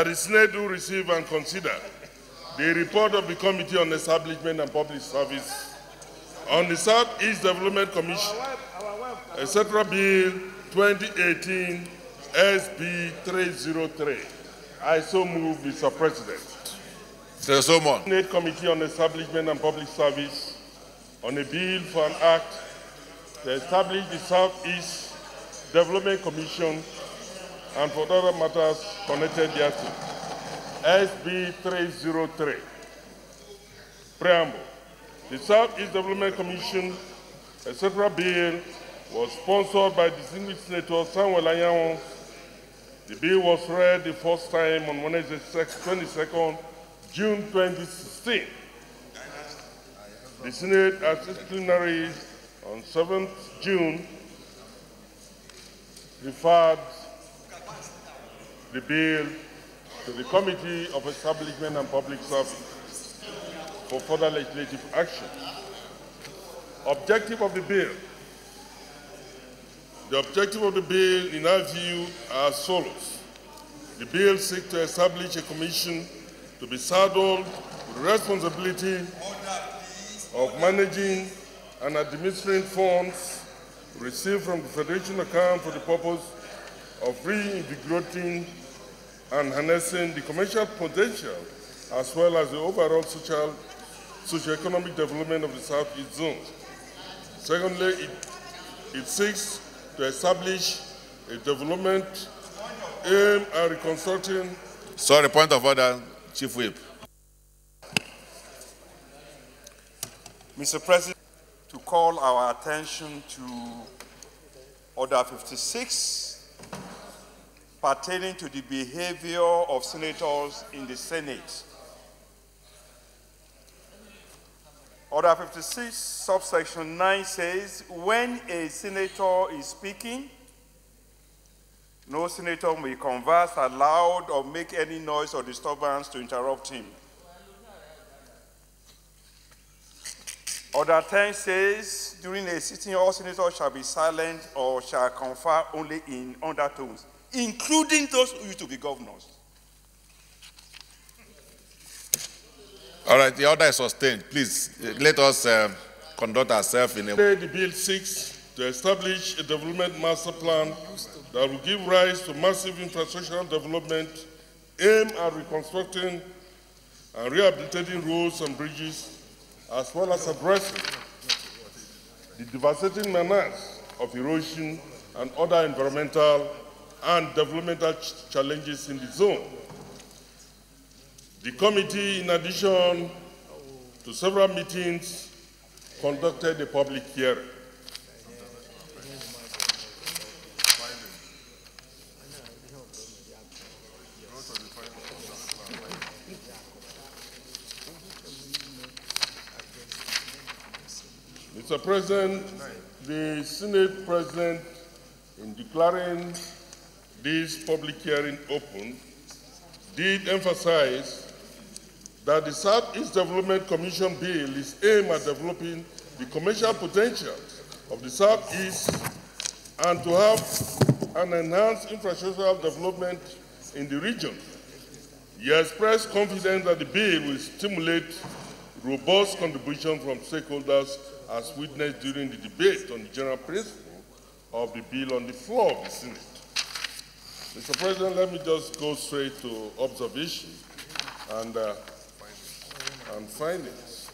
that the Senate do receive and consider the report of the Committee on Establishment and Public Service on the Southeast Development Commission, etc. Bill 2018 SB 303. I so move, Mr. President. Senator Solomon. Senate Committee on Establishment and Public Service on a bill for an act to establish the Southeast Development Commission and for other matters connected thereto. SB 303. Preamble. The Southeast Development Commission, etc. bill was sponsored by distinguished Senator Samuel Anyanwu. The bill was read the first time on Wednesday, 22nd June 2016. The Senate at its on 7th June referred the bill to the Committee of Establishment and Public Service for further legislative action. Objective of the bill. The objective of the bill, in our view, are as follows. The bill seeks to establish a commission to be saddled with the responsibility of managing and administering funds received from the Federation account for the purpose of reinvigorating and harnessing the commercial potential as well as the overall social, socio-economic development of the Southeast Zone. Secondly, it, it seeks to establish a development aimed at reconstructing Sorry, point of order, Chief Whip. Mr. President, to call our attention to Order 56 pertaining to the behavior of senators in the Senate. Order 56, subsection 9 says, when a senator is speaking, no senator may converse aloud or make any noise or disturbance to interrupt him. Order 10 says, during a sitting, all senators shall be silent or shall confer only in undertones, including those who used to be governors. All right, the order is sustained. Please eh, let us uh, conduct ourselves in a. Today, the bill seeks to establish a development master plan that will give rise to massive infrastructural development aimed at reconstructing and rehabilitating roads and bridges, as well as addressing the devastating menace of erosion and other environmental and developmental ch- challenges in the zone. The committee, in addition to several meetings, conducted a public hearing. Mr. President, the Senate President, in declaring this public hearing open, did emphasize that the Southeast Development Commission bill is aimed at developing the commercial potential of the Southeast and to have an enhanced infrastructural development in the region. He expressed confidence that the bill will stimulate robust contribution from stakeholders as witnessed during the debate on the general principle of the bill on the floor of the Senate. Mr. President, let me just go straight to observation and, uh, and findings.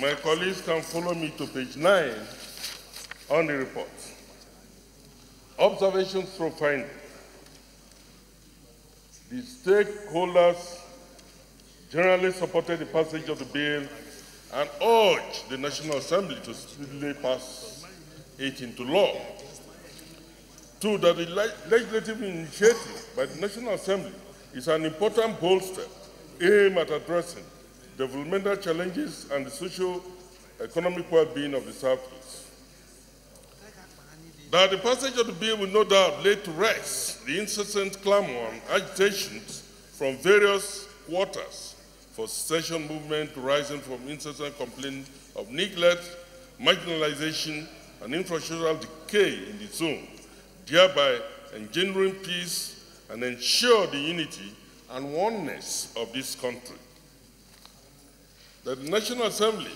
My colleagues can follow me to page 9 on the report. Observations through findings. The stakeholders generally supported the passage of the bill and urge the National Assembly to speedily pass it into law. Two, that the legislative initiative by the National Assembly is an important bold step aimed at addressing developmental challenges and the socio-economic well-being of the Southeast. That the passage of the bill will no doubt lay to rest the incessant clamor and agitations from various quarters for secession movement rising from incessant complaint of neglect, marginalization, and infrastructural decay in the zone, thereby engendering peace and ensure the unity and oneness of this country. The National Assembly,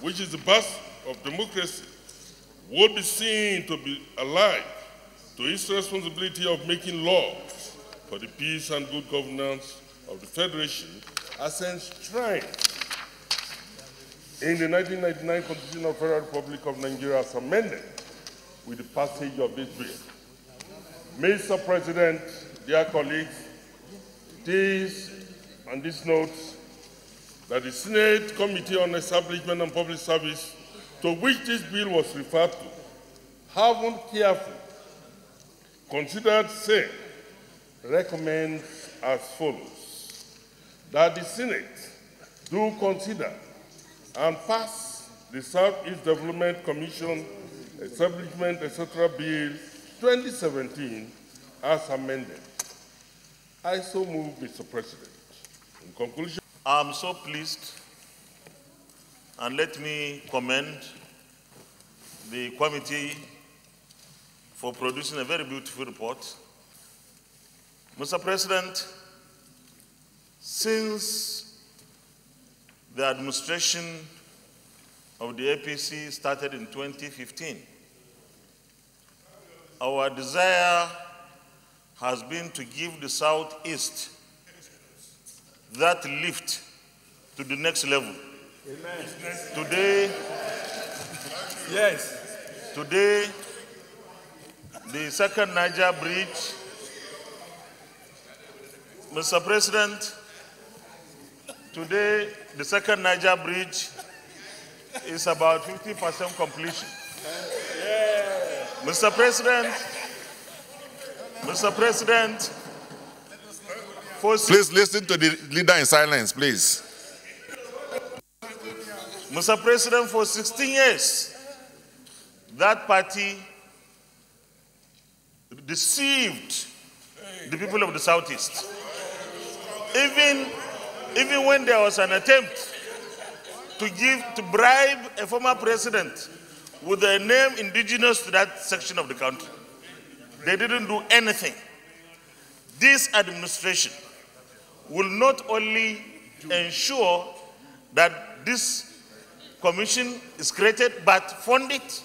which is the birth of democracy, would be seen to be alive to its responsibility of making laws for the peace and good governance of the Federation as enshrined in the 1999 Constitution of the Federal Republic of Nigeria as amended with the passage of this bill. Mr. President, dear colleagues, it is on this note that the Senate Committee on Establishment and Public Service, to which this bill was referred to, having carefully considered same, recommends as follows that the Senate do consider and pass the Southeast Development Commission Establishment, etc. Bill 2017 as amended. I so move, Mr. President. In conclusion, I'm so pleased, and let me commend the committee for producing a very beautiful report. Mr. President, since the administration of the APC started in 2015, our desire has been to give the Southeast that lift to the next level. Amen. Today, Yes. today, the second Niger bridge, Mr. President, today, the second Niger bridge is about 50% completion. Mr. President, Mr. President, Please listen to the leader in silence, please. Mr. President, for 16 years, that party deceived the people of the Southeast. Even, even when there was an attempt to give, to bribe a former president with a name indigenous to that section of the country, they didn't do anything. This administration will not only ensure that this commission is created, but fund it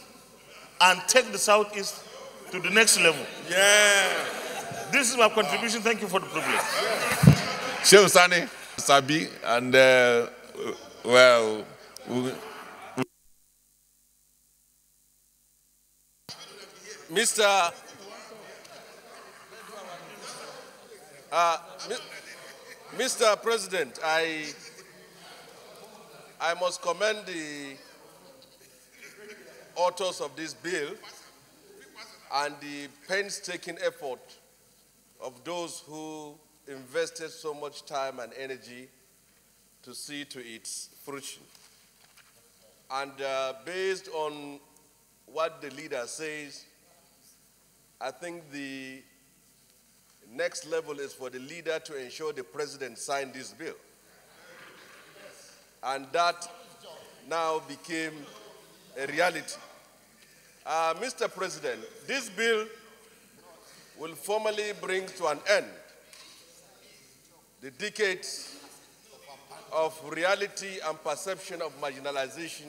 and take the Southeast to the next level. Yeah. This is my contribution. Thank you for the privilege. Shehu Sani, Sabi, and uh, well, we- Mr. Uh, Mr. President, I, I must commend the authors of this bill and the painstaking effort of those who invested so much time and energy to see to its fruition. And uh, based on what the leader says, I think the next level is for the leader to ensure the president signed this bill. And that now became a reality. Uh, Mr. President, this bill will formally bring to an end the decades of reality and perception of marginalization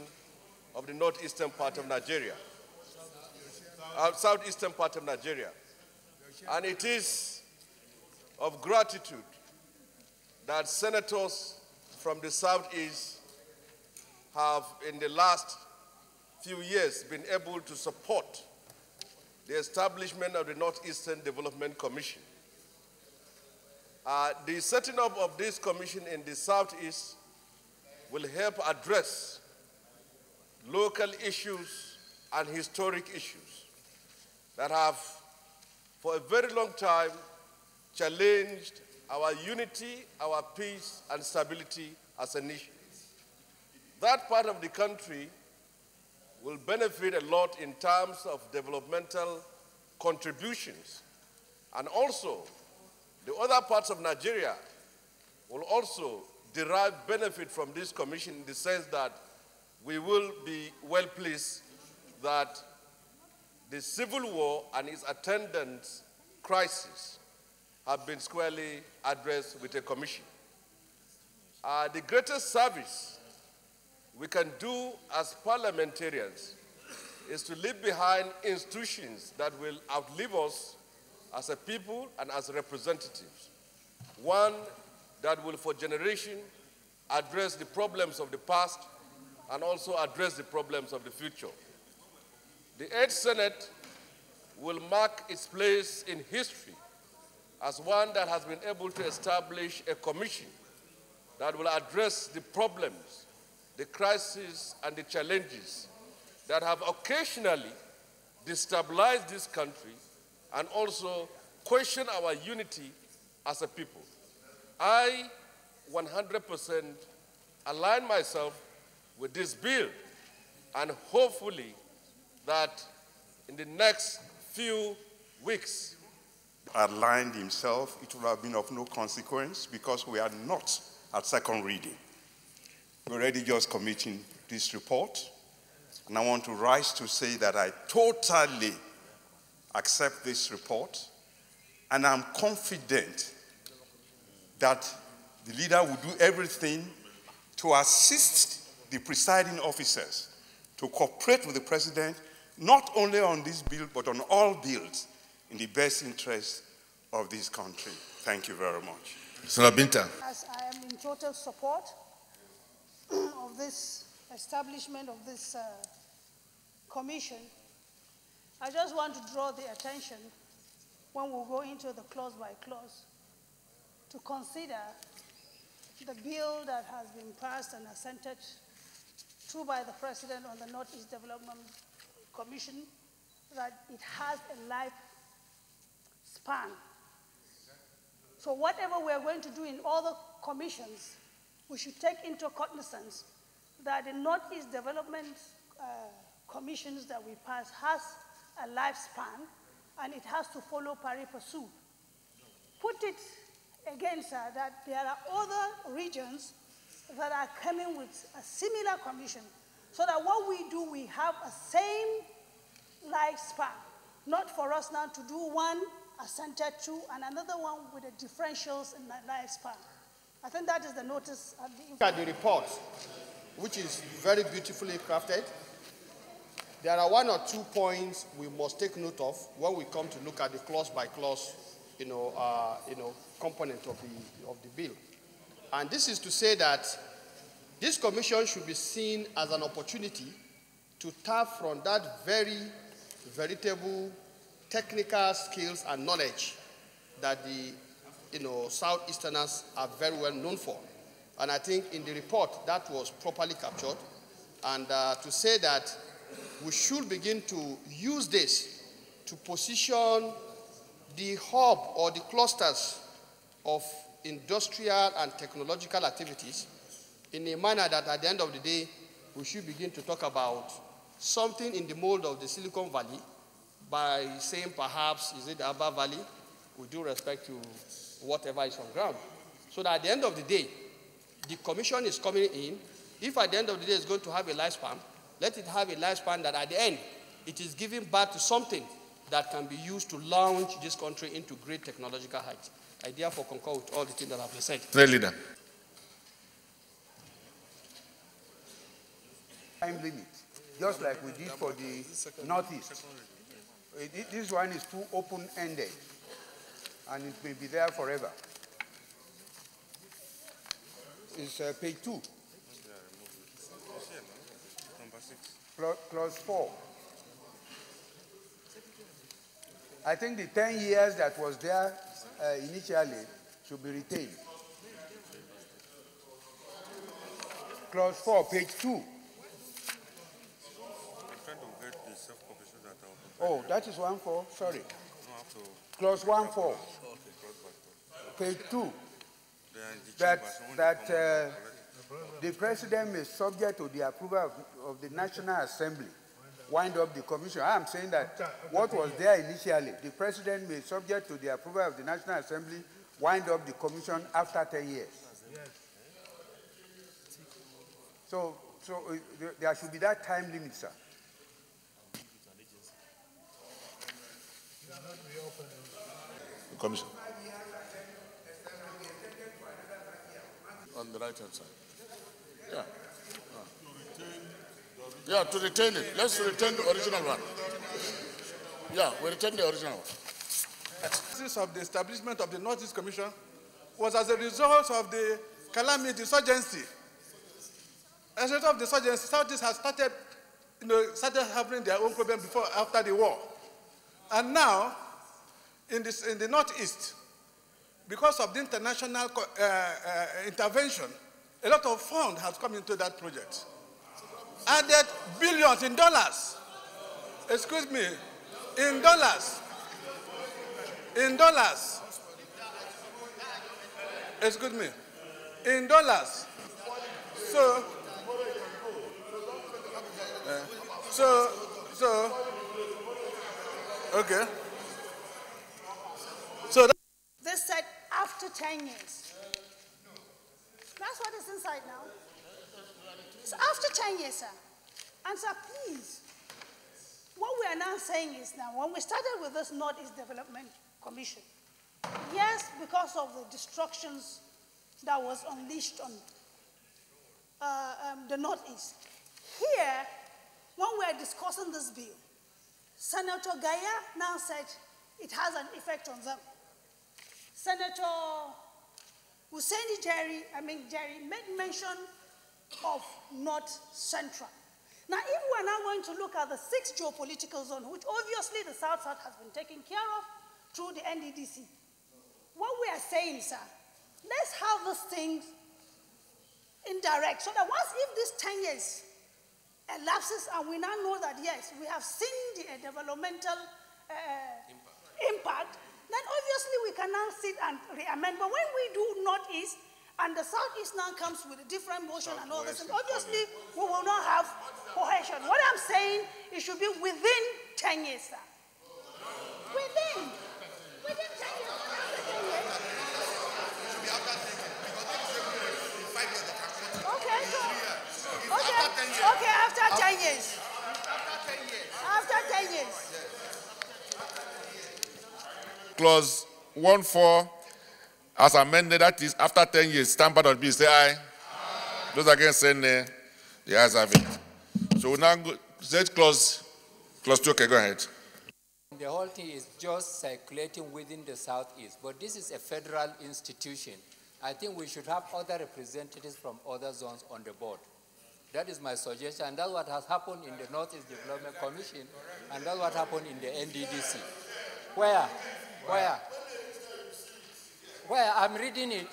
of the northeastern part of Nigeria uh, southeastern part of Nigeria. And it is of gratitude that senators from the southeast have, in the last few years, been able to support the establishment of the Northeastern Development Commission. Uh, the setting up of this commission in the southeast will help address local issues and historic issues that have, for a very long time, challenged our unity, our peace, and stability as a nation. That part of the country will benefit a lot in terms of developmental contributions. And also, the other parts of Nigeria will also derive benefit from this commission in the sense that we will be well pleased that the civil war and its attendant crisis have been squarely addressed with a commission. Uh, the greatest service we can do as parliamentarians is to leave behind institutions that will outlive us as a people and as representatives. One that will, for generations, address the problems of the past and also address the problems of the future. The Eighth Senate will mark its place in history as one that has been able to establish a commission that will address the problems, the crises, and the challenges that have occasionally destabilized this country and also question our unity as a people. I 100% align myself with this bill and hopefully that in the next few weeks aligned himself, it would have been of no consequence because we are not at second reading. We're already just committing this report, and I want to rise to say that I totally accept this report, and I'm confident that the leader will do everything to assist the presiding officers to cooperate with the president, not only on this bill, but on all bills in the best interest of this country. Thank you very much. Senator Binta. As I am in total support of this establishment of this uh, commission, I just want to draw the attention when we go into the clause by clause to consider the bill that has been passed and assented to by the President on the Northeast Development Commission, that it has a life span. So whatever we are going to do in other commissions, we should take into cognizance that the Northeast Development uh, Commissions that we pass has a lifespan and it has to follow pari passu. Put it against uh, that there are other regions that are coming with a similar commission so that what we do, we have a same lifespan. Not for us now to do one assented to and another one with the differentials in the lifespan. I think that is the notice. At the, at the report, which is very beautifully crafted. There are one or two points we must take note of when we come to look at the clause by clause, you know, uh, you know, component of the of the bill. And this is to say that this commission should be seen as an opportunity to tap from that very veritable technical skills and knowledge that the you know, Southeasterners are very well known for. And I think in the report that was properly captured. And uh, to say that we should begin to use this to position the hub or the clusters of industrial and technological activities in a manner that at the end of the day, we should begin to talk about something in the mold of the Silicon Valley by saying perhaps, is it the Aba Valley, with due respect to whatever is on ground. So that at the end of the day, the commission is coming in. If at the end of the day it's going to have a lifespan, let it have a lifespan that at the end, it is giving birth to something that can be used to launch this country into great technological heights. I therefore concur with all the things that have been said. The leader. time limit, just like we did for the Northeast. It- it- This one is too open-ended, and it may be there forever. It's uh, page two. Clause four. I think the 10 years that was there uh, initially should be retained. Clause four, page two. Oh, that is one four, sorry. Clause one four. Page two. That, that uh, the president is subject to the approval of, of the National Assembly wind up the commission. I'm saying that what was there initially, the president may subject to the approval of the National Assembly, wind up the commission after 10 years. So, so uh, there should be that time limit, sir. The commission. On the right hand side. Yeah. Yeah, to retain it. Let's retain the original one. Yeah, we retain the original one. Of the establishment of the Northeast Commission was as a result of the calamity insurgency. As a result of the insurgency, Southeast has started, you know, started having their own problem before, after the war. And now, in, this, in the Northeast, because of the international uh, uh, intervention, a lot of funds has come into that project. Added billions in dollars. Excuse me, in dollars. In dollars. Excuse me. In dollars. So, uh, so, so, okay. So that They said after 10 years. That's what is inside now. So after 10 years, sir. And sir, please, what we are now saying is now, when we started with this Northeast Development Commission, yes, because of the destructions that was unleashed on uh, um, the Northeast. Here, when we are discussing this bill, Senator Gaya now said it has an effect on them. Senator Husseini Jerry, I mean Jerry, made mention of North Central. Now, if we are now going to look at the six geopolitical zones, which obviously the South South has been taken care of through the NDDC, what we are saying, sir, let's have these things indirect, so that once if this 10 years elapses and we now know that yes, we have seen the developmental uh, impact. Then obviously we can now sit and re-amend. But when we do Northeast and the Southeast now comes with a different motion and all this, and obviously we will not have cohesion. What I'm saying, it should be within 10 years, sir. Within. Within 10 years. 10 years. Okay, so, okay, okay, after 10 years. After 10 years. Clause 1.4, as amended, that is after 10 years, stand by on bill, say aye. Those against say nay. The ayes have it. So we now go, say clause, clause 2, okay, go ahead. The whole thing is just circulating within the southeast, but this is a federal institution. I think we should have other representatives from other zones on the board. That is my suggestion, and that's what has happened in the Northeast Development Commission, and that's what happened in the NDDC. Where? Where? Where? I'm reading it.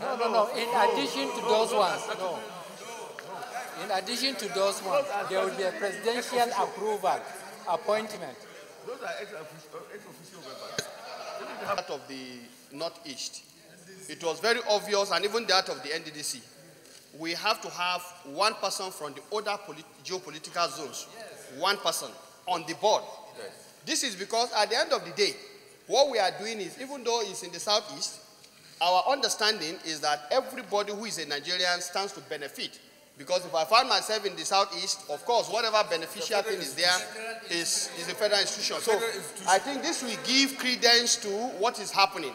No, no, no. In addition to those ones, no. In addition to those ones, there will be a presidential approval appointment. Those are ex-officio members. That of the Northeast, it was very obvious, and even that of the NDDC, we have to have one person from the other polit- geopolitical zones, one person on the board. This is because at the end of the day, what we are doing is, even though it's in the southeast, our understanding is that everybody who is a Nigerian stands to benefit. Because if I find myself in the southeast, of course, whatever beneficial thing is there is, is a federal institution. So I think this will give credence to what is happening.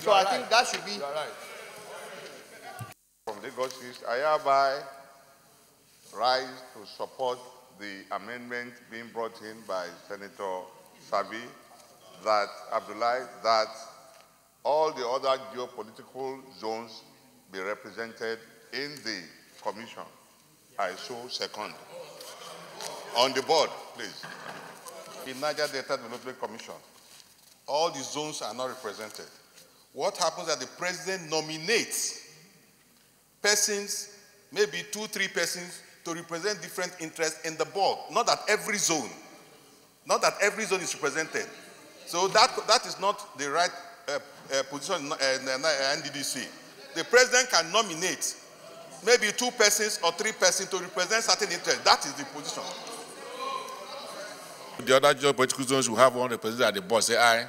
So I think that should be. You. From Lagos East, I hereby rise to support the amendment being brought in by Senator Sabi that Abdullah that all the other geopolitical zones be represented in the commission. I so second. On the board, please. The Niger Delta Development Commission, all the zones are not represented. What happens is that the president nominates persons, maybe two, three persons, to represent different interests in the board. Not that every zone, not that every zone is represented. So that, that is not the right uh, uh, position in uh, NDDC. The president can nominate maybe two persons or three persons to represent certain interests. That is the position. The other geopolitical zones will have one representative at the board, say aye.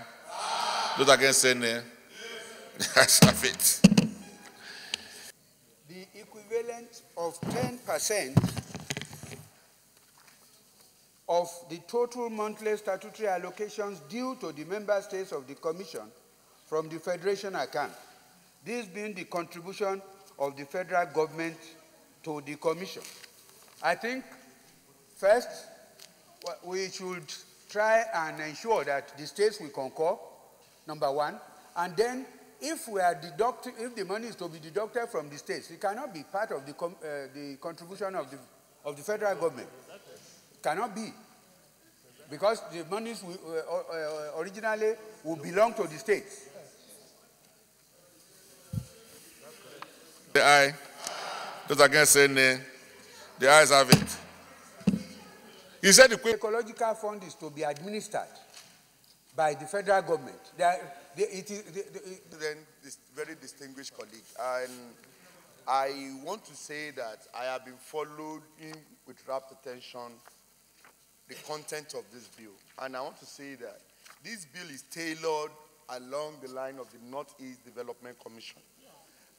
Those against say nay. Ayes have it. Of 10% of the total monthly statutory allocations due to the member states of the Commission from the Federation account, this being the contribution of the federal government to the Commission. I think, first, we should try and ensure that the states will concur, number one, and then if we are deducting, if the money is to be deducted from the states, it cannot be part of the, uh, the contribution of the, of the federal government. It cannot be. Because the monies will, uh, originally will belong to the states. The aye. Those against say nay. The ayes have it. He said the ecological fund is to be administered by the federal government. Are, they, it is, they, they, then, this very distinguished colleague, and I want to say that I have been following with rapt attention the content of this bill, and I want to say that this bill is tailored along the line of the Northeast Development Commission.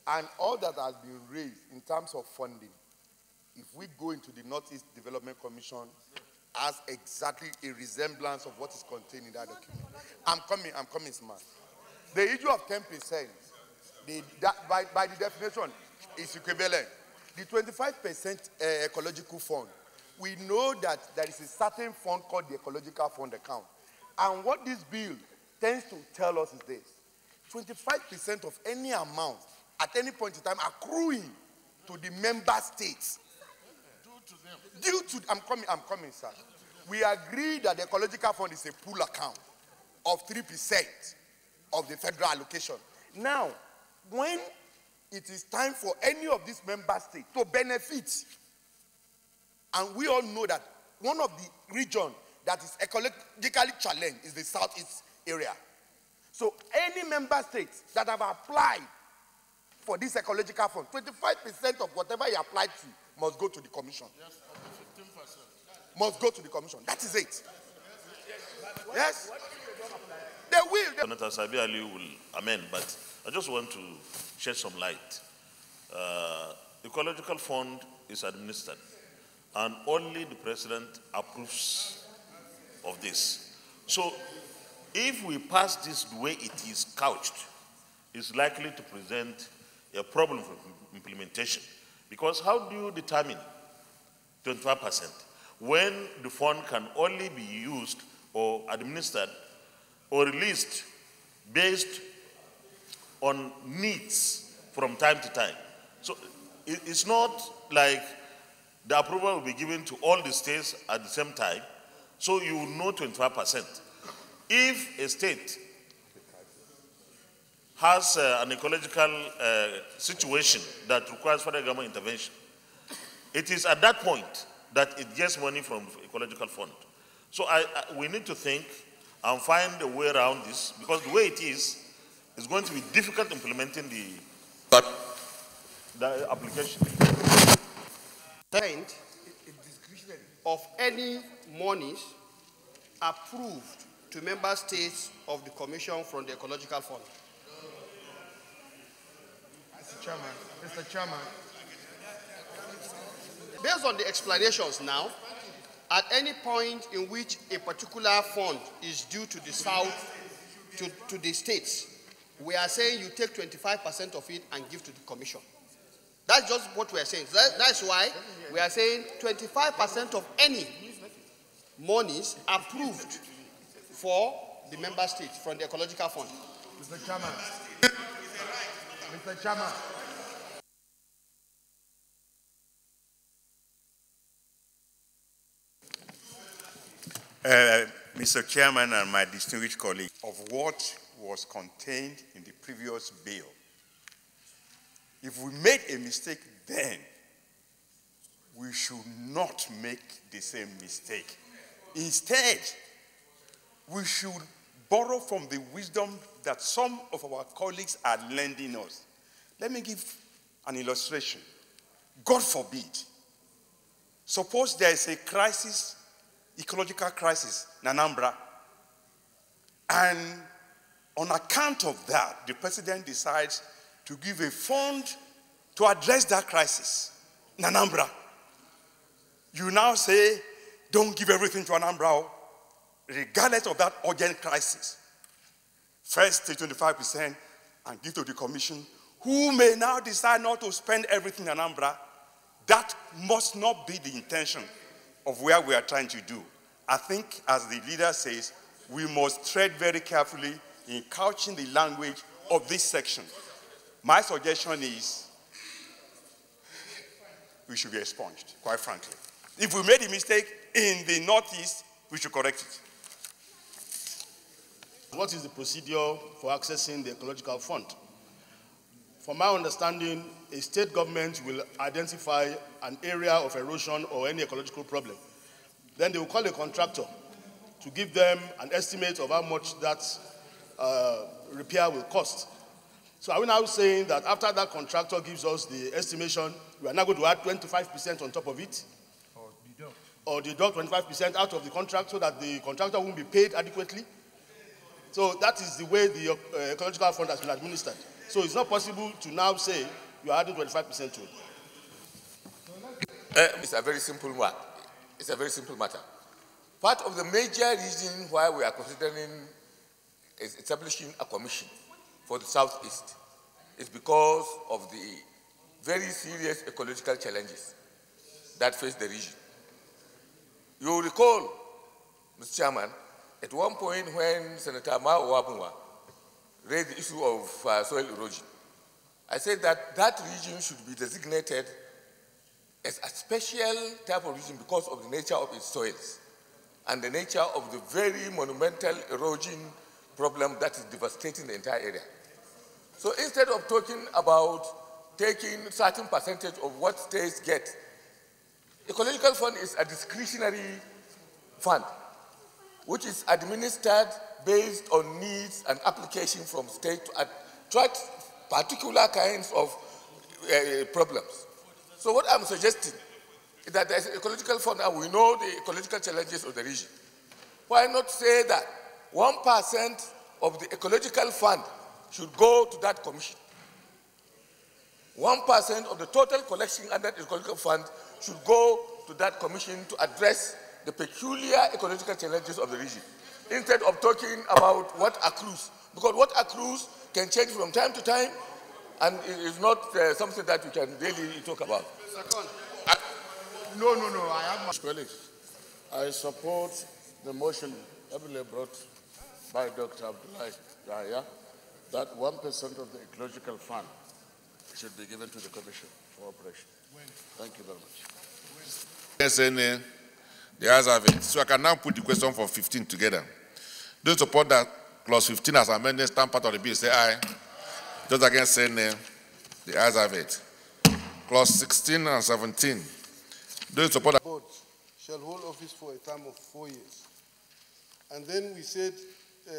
And all that has been raised in terms of funding, if we go into the Northeast Development Commission, has exactly a resemblance of what is contained in that document. I'm coming, I'm coming, smart. The issue of 10%, the, that, by, by the definition, is equivalent. The 25% uh, ecological fund, we know that there is a certain fund called the ecological fund account. And what this bill tends to tell us is this 25% of any amount at any point in time accruing to the member states. To them. Due to, I'm coming, I'm coming, sir. We agree that the ecological fund is a pool account of 3% of the federal allocation. Now, when it is time for any of these member states to benefit, and we all know that one of the regions that is ecologically challenged is the southeast area. So any member states that have applied for this ecological fund, 25% of whatever you applied to must go to the commission. Yes, Must go to the commission. That is it. Yes? They will. Senator Sabi Ali will amend, but I just want to shed some light. Uh, ecological fund is administered, and only the president approves of this. So, if we pass this the way it is couched, it's likely to present a problem for implementation. Because how do you determine 25% when the fund can only be used or administered or released based on needs from time to time? So it's not like the approval will be given to all the states at the same time, so you will know 25%. If a state has uh, an ecological uh, situation that requires federal government intervention, it is at that point that it gets money from ecological fund. So I, I, we need to think and find a way around this because the way it is, it's going to be difficult implementing the, but the application. Point of any monies approved to member states of the Commission from the Ecological Fund. Chairman. Mr. Chairman. Based on the explanations now, at any point in which a particular fund is due to the South, to, to the states, we are saying you take 25% of it and give to the commission. That's just what we are saying. That, that's why we are saying 25% of any monies approved for the member states from the ecological fund. Mr. Chairman. Mr. Chairman. Uh, Mr. Chairman and my distinguished colleague, of what was contained in the previous bill. If we made a mistake then, we should not make the same mistake. Instead, we should borrow from the wisdom that some of our colleagues are lending us. Let me give an illustration. God forbid, suppose there is a crisis, ecological crisis in Anambra, and on account of that, the president decides to give a fund to address that crisis in Anambra. You now say don't give everything to Anambra, oh. regardless of that urgent crisis. First, take 25% and give to the commission, who may now decide not to spend everything in Anambra. That must not be the intention of where we are trying to do. I think, as the leader says, we must tread very carefully in couching the language of this section. My suggestion is we should be expunged, quite frankly. If we made a mistake in the Northeast, we should correct it. What is the procedure for accessing the ecological fund? From my understanding, a state government will identify an area of erosion or any ecological problem. Then they will call a contractor to give them an estimate of how much that uh, repair will cost. So are we now saying that after that contractor gives us the estimation, we are now going to add 25% on top of it? Or deduct Or deduct 25% out of the contract so that the contractor won't be paid adequately? So that is the way the uh, ecological fund has been administered. So it's not possible to now say you are adding 25% to it. Uh, it's a very simple one. It's a very simple matter. Part of the major reason why we are considering is establishing a commission for the Southeast is because of the very serious ecological challenges that face the region. You recall, Mr. Chairman, at one point when Senator Mao Ohuabunwa raised the issue of uh, soil erosion, I said that that region should be designated as a special type of region because of the nature of its soils and the nature of the very monumental erosion problem that is devastating the entire area. So instead of talking about taking certain percentage of what states get, ecological fund is a discretionary fund which is administered based on needs and application from state to attract particular kinds of uh, problems. So what I'm suggesting is that there's an ecological fund and we know the ecological challenges of the region. Why not say that 1% of the ecological fund should go to that commission? 1% of the total collection under the ecological fund should go to that commission to address the peculiar ecological challenges of the region instead of talking about what accrues. Because what accrues can change from time to time and it is not uh, something that we can really talk about. I, no, no, no. I have my colleagues. I support the motion heavily brought by Dr. Abdullah Yahya that 1% of the ecological fund should be given to the Commission for operation. Thank you very much. Yes, and, uh, the have it. So I can now put the question for 15 together. Those support that clause 15 as amended, stand part of the bill, say aye. Those against say nay. The ayes have it. Clause 16 and 17. Those support that. Shall hold office for a term of four years. And then we said uh,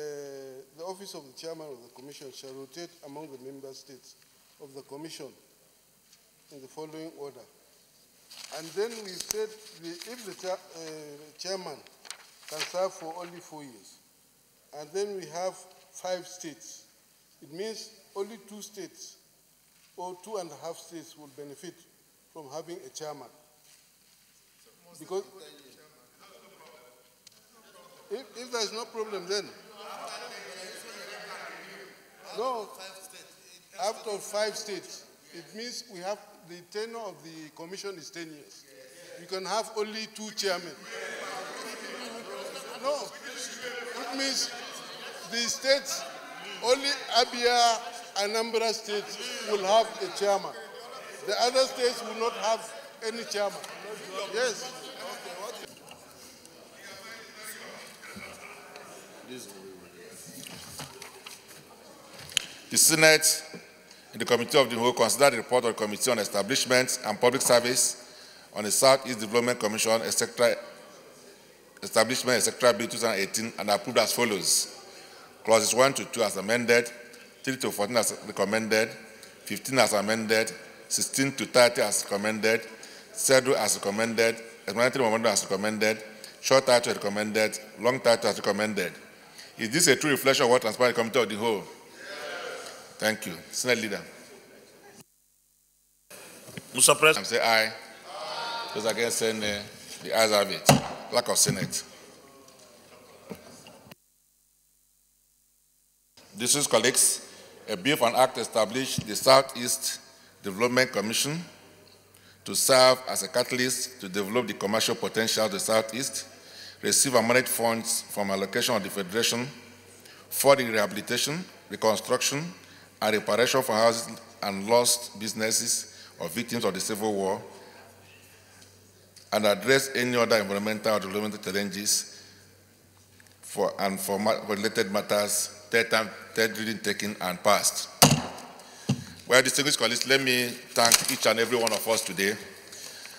the office of the chairman of the commission shall rotate among the member states of the commission in the following order. And then we said if the cha uh, chairman can serve for only four years, and then we have five states, it means only two states or two and a half states will benefit from having a chairman. Because if, if there's no problem then, no, after five states, it means we have the tenure of the commission is 10 years. You can have only two chairmen. No, it means the states, only Abia and Anambra states will have a chairman. The other states will not have any chairman. Yes. The Senate, in the Committee of the Whole, considered the report of the Committee on Establishment and Public Service on the Southeast Development Commission, Establishment, etc., Bill 2018, and approved as follows. Clauses 1 to 2 as amended, 3 to 14 as recommended, 15 as amended, 16 to 30 as recommended, schedule as recommended, explanatory memorandum as recommended, short title as recommended, long title as recommended. Is this a true reflection of what transpired in the Committee of the Whole? Thank you. Senate Leader. Mr. President. Say aye. Those against say nay. The ayes have it. lack of Senate. Distinguished colleagues, a bill for an act established the Southeast Development Commission to serve as a catalyst to develop the commercial potential of the Southeast, receive and manage funds from allocation of the Federation for the rehabilitation, reconstruction, and reparation for houses and lost businesses of victims of the Civil War, and address any other environmental or developmental challenges for, and for related matters, third, time, third reading taken and passed. Well, distinguished colleagues, let me thank each and every one of us today.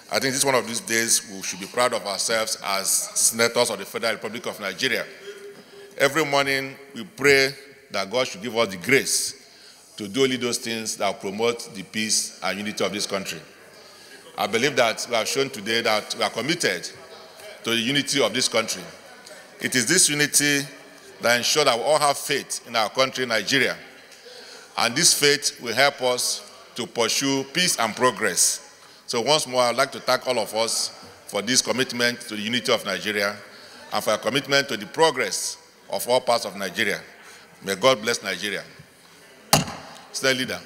I think this is one of these days we should be proud of ourselves as senators of the Federal Republic of Nigeria. Every morning we pray that God should give us the grace to do only those things that promote the peace and unity of this country. I believe that we have shown today that we are committed to the unity of this country. It is this unity that ensures that we all have faith in our country, Nigeria. And this faith will help us to pursue peace and progress. So once more, I'd like to thank all of us for this commitment to the unity of Nigeria and for our commitment to the progress of all parts of Nigeria. May God bless Nigeria. is their leader.